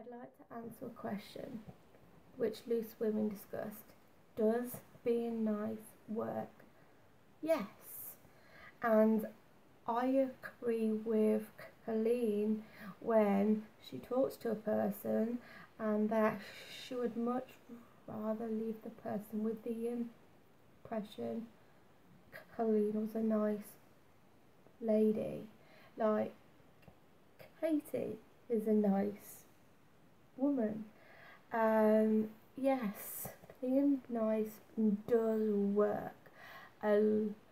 I'd like to answer a question which Loose Women discussed. Does being nice work? Yes. And I agree with Coleen when she talks to a person and that she would much rather leave the person with the impression Coleen was a nice lady. Like, Katie is a nice woman. Um, yes, being nice does work. A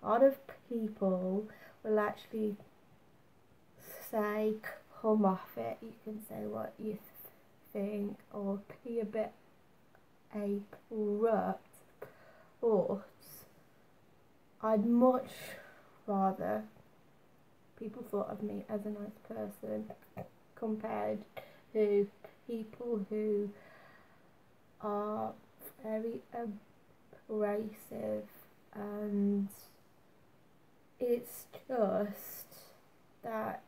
lot of people will actually say, come off it. You can say what you think or be a bit a abrupt. But I'd much rather people thought of me as a nice person compared to people who are very abrasive and it's just that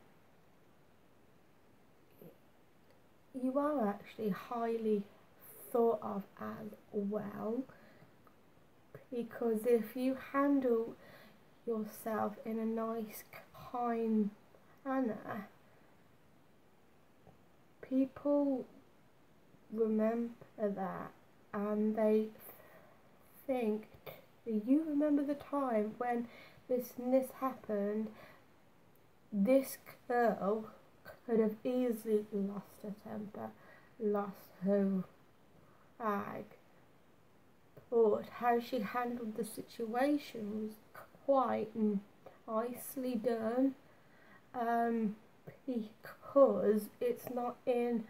you are actually highly thought of as well because if you handle yourself in a nice kind manner people remember that. And they think do you remember the time when this and this happened? This girl could have easily lost her temper lost her bag but how she handled the situation was quite nicely done. Um, because it's not in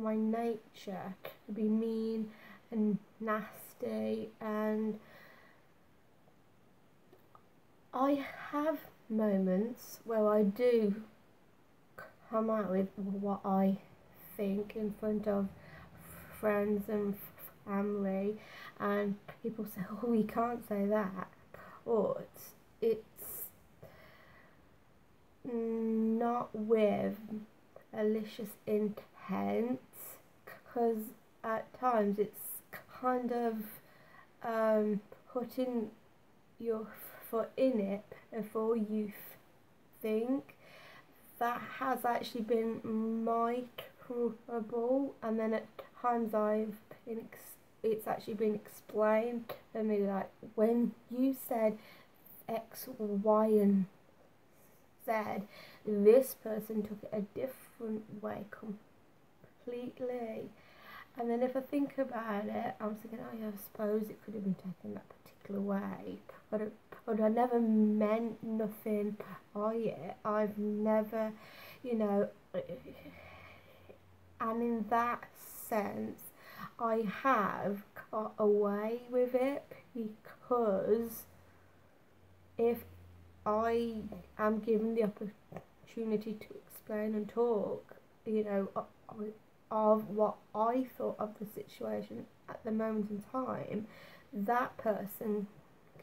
my nature to be mean and nasty and I have moments where I do come out with what I think in front of friends and family and people say oh you can't say that but it's not with malicious intent because at times it's kind of um, putting your foot in it before you think. That has actually been my trouble and then at times I've been it's actually been explained to me like when you said X, Y and Z this person took it a different way completely and then if I think about it, I'm thinking, oh yeah, I suppose it could have been taken that particular way. But, it, but I never meant nothing by it. I've never, you know, and in that sense, I have got away with it because if I am given the opportunity to explain and talk, you know, I, of what I thought of the situation at the moment in time, that person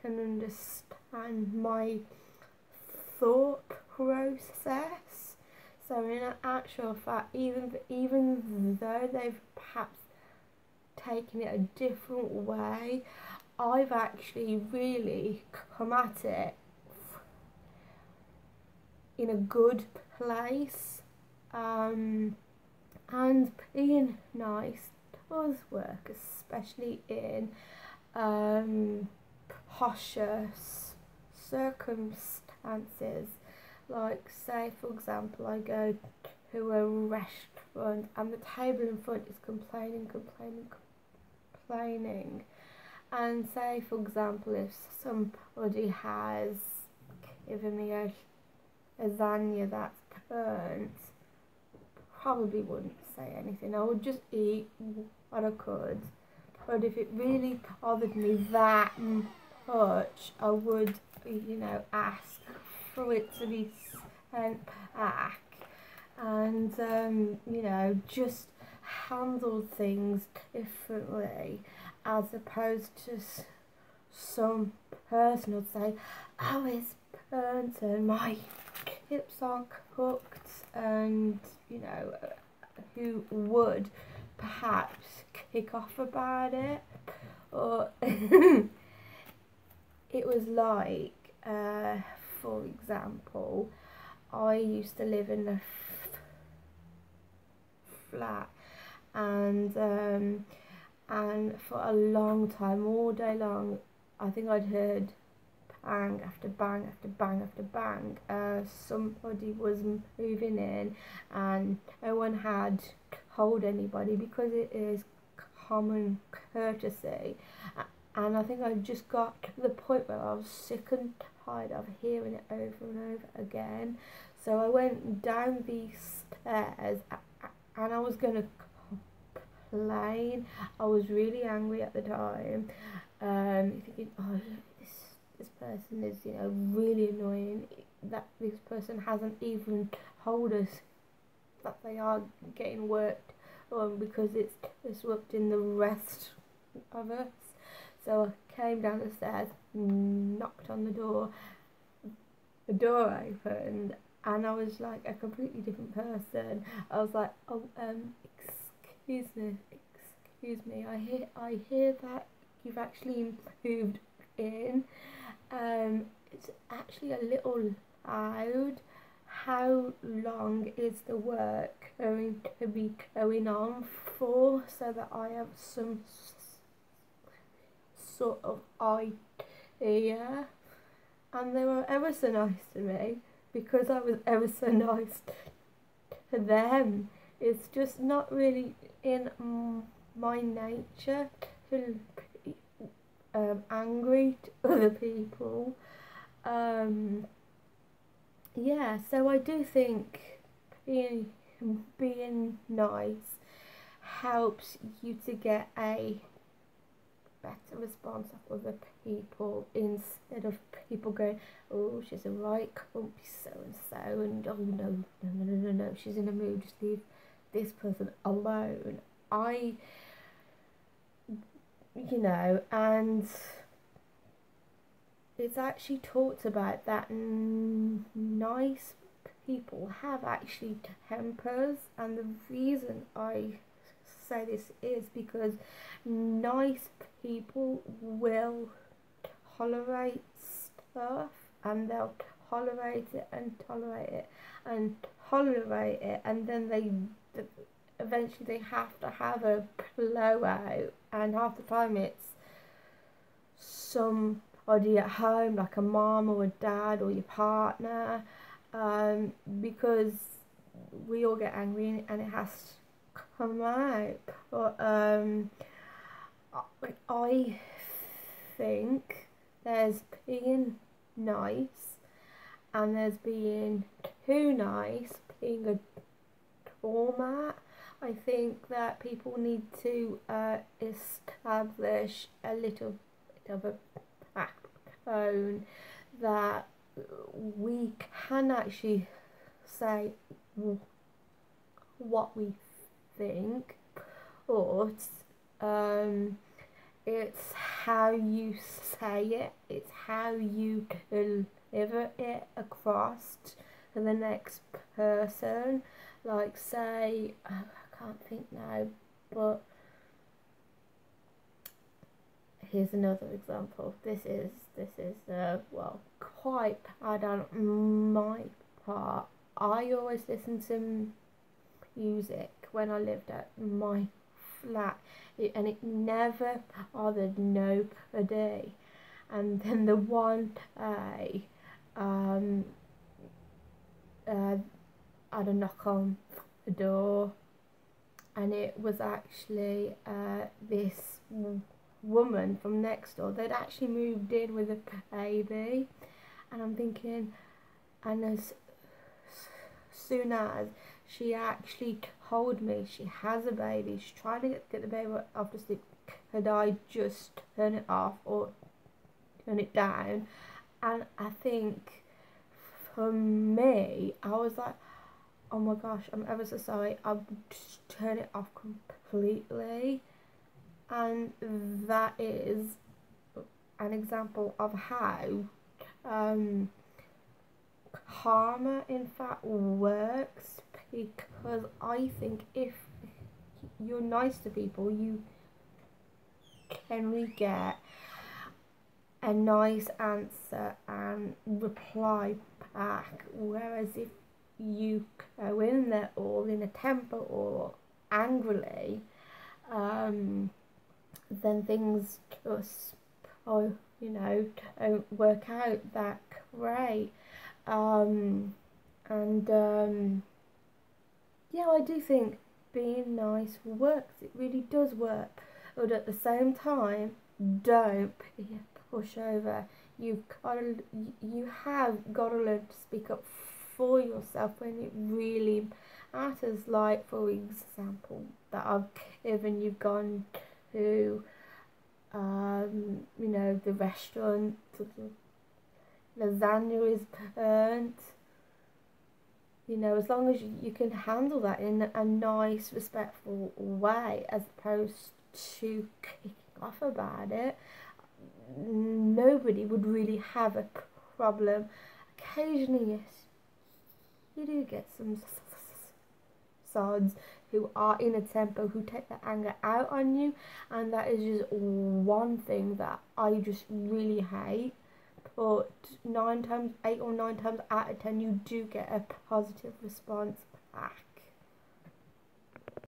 can understand my thought process. So in actual fact, even even though they've perhaps taken it a different way, I've actually really come at it in a good place. Um, and being nice does work, especially in um, circumstances. Like, say, for example, I go to a restaurant and the table in front is complaining, complaining, complaining. And say, for example, if somebody has given me a lasagna that's burnt, probably wouldn't say anything. I would just eat what I could. But if it really bothered me that much, I would, you know, ask for it to be sent back. And, um, you know, just handle things differently as opposed to some person would say, oh, it's burnt and my chips aren't cooked and, you know, who would perhaps kick off about it or it was like uh, for example I used to live in a flat and um, and for a long time all day long I think I'd heard bang after bang after bang after bang. Uh, somebody was moving in and no one had told anybody because it is common courtesy. And I think I just got to the point where I was sick and tired of hearing it over and over again. So I went down these stairs and I was going to complain. I was really angry at the time. Um, thinking, oh, this person is you know really annoying that this person hasn't even told us that they are getting worked on because it's disrupting the rest of us. So I came down the stairs knocked on the door the door opened and I was like a completely different person. I was like oh um excuse me excuse me I hear I hear that you've actually moved in um, it's actually a little loud. How long is the work going to be going on for so that I have some sort of idea? And they were ever so nice to me because I was ever so nice to them. It's just not really in my nature to um, angry to other people. Um, yeah, so I do think being being nice helps you to get a better response of other people instead of people going, oh, she's a right clumpy so and so, and oh no, no, no, no, no, no, she's in a mood, just leave this person alone. I you know, and it's actually talked about that nice people have actually tempers, and the reason I say this is because nice people will tolerate stuff and they'll tolerate it and tolerate it and tolerate it and then they eventually they have to have a blowout and half the time it's somebody at home like a mom or a dad or your partner um, because we all get angry and it has to come out. But um, I think there's being nice and there's being too nice being a doormat I think that people need to uh, establish a little bit of a backbone that we can actually say what we think, but um, it's how you say it, it's how you deliver it across to the next person. Like, say, can't think now, but here's another example. This is this is uh, well quite bad on my part. I always listen to music when I lived at my flat, and it never bothered nobody. And then the one day, um, uh, I had a knock on the door and it was actually uh, this woman from next door. They'd actually moved in with a baby, and I'm thinking, and as soon as she actually told me she has a baby, she's trying to get, get the baby off to sleep, could I just turn it off or turn it down? And I think for me, I was like, oh my gosh, I'm ever so sorry, I would just turn it off completely. And that is an example of how um, karma in fact works because I think if you're nice to people, you can we get a nice answer and reply back. Whereas if you go in there all in a temper or angrily, um, then things just, oh, you know, don't work out that great. Um, and um, yeah, I do think being nice works. It really does work. But at the same time, don't be a pushover. You've got to, you have got to learn to speak up for yourself when it really matters. Like for example, that I've given, you've gone to, um, you know, the restaurant. Lasagna is burnt you know, as long as you can handle that in a nice, respectful way, as opposed to kicking off about it, nobody would really have a problem. Occasionally, yes, you do get some sods who are in a temper, who take their anger out on you, and that is just one thing that I just really hate but nine times, eight or nine times out of ten, you do get a positive response back.